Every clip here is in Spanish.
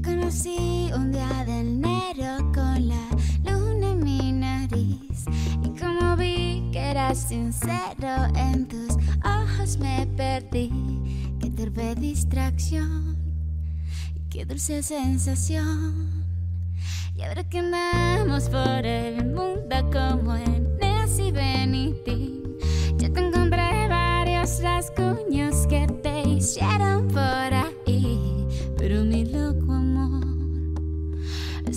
conocí un día de enero con la luna en mi nariz. Y como vi que eras sincero, en tus ojos me perdí. Qué torpe distracción y qué dulce sensación. Y ahora que andamos por el mundo como en Nancy Benitín, yo te encontré varios rasguños que te hicieron por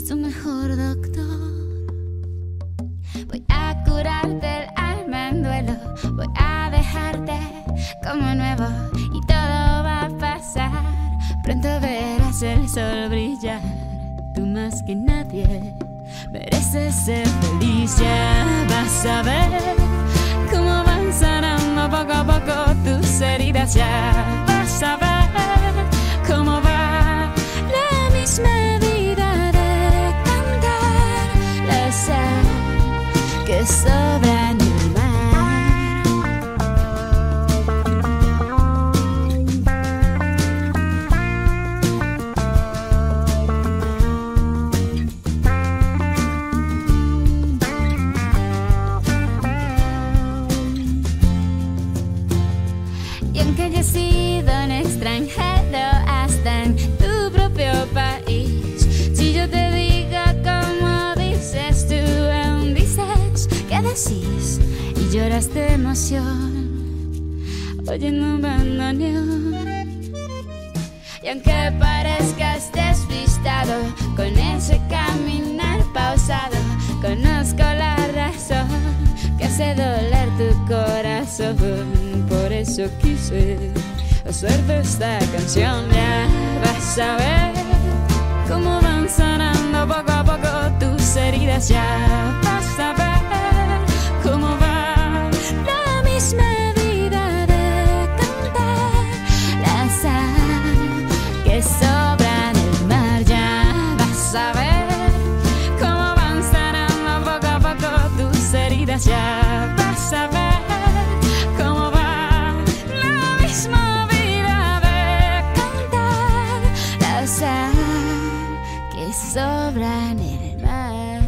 es tu mejor doctor. Voy a curarte el alma en duelo, voy a dejarte como nuevo y todo va a pasar. Pronto verás el sol brillar, tú más que nadie mereces ser feliz. Ya vas a ver cómo van sanando poco a poco tus heridas. Ya que sobra en el mar. Y aunque haya sido un extranjero hasta en y lloras de emoción, oyendo un bandoneón. Y aunque parezcas despistado con ese caminar pausado, conozco la razón que hace doler tu corazón. Por eso quise hacerte esta canción. Ya vas a ver cómo van sanando poco a poco tus heridas. Ya ya vas a ver cómo va la misma vida de cantar la sal que sobra en el mar.